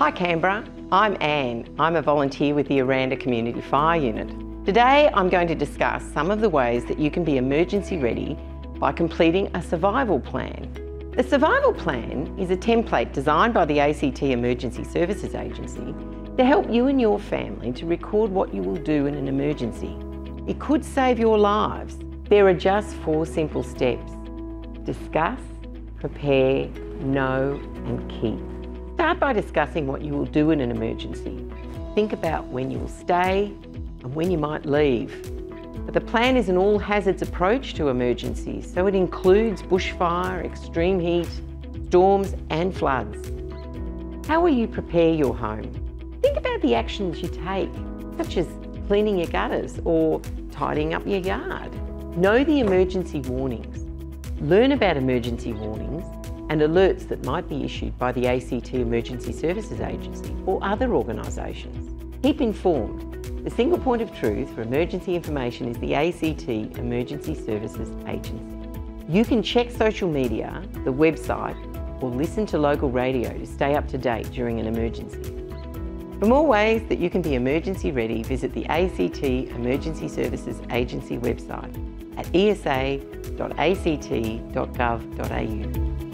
Hi Canberra, I'm Anne. I'm a volunteer with the Aranda Community Fire Unit. Today I'm going to discuss some of the ways that you can be emergency ready by completing a survival plan. The survival plan is a template designed by the ACT Emergency Services Agency to help you and your family to record what you will do in an emergency. It could save your lives. There are just four simple steps. Discuss, prepare, know and keep. Start by discussing what you will do in an emergency. Think about when you will stay and when you might leave. But the plan is an all hazards approach to emergencies, so it includes bushfire, extreme heat, storms and floods. How will you prepare your home? Think about the actions you take, such as cleaning your gutters or tidying up your yard. Know the emergency warnings. Learn about emergency warnings and alerts that might be issued by the ACT Emergency Services Agency or other organisations. Keep informed. The single point of truth for emergency information is the ACT Emergency Services Agency. You can check social media, the website, or listen to local radio to stay up to date during an emergency. For more ways that you can be emergency ready, visit the ACT Emergency Services Agency website at esa.act.gov.au.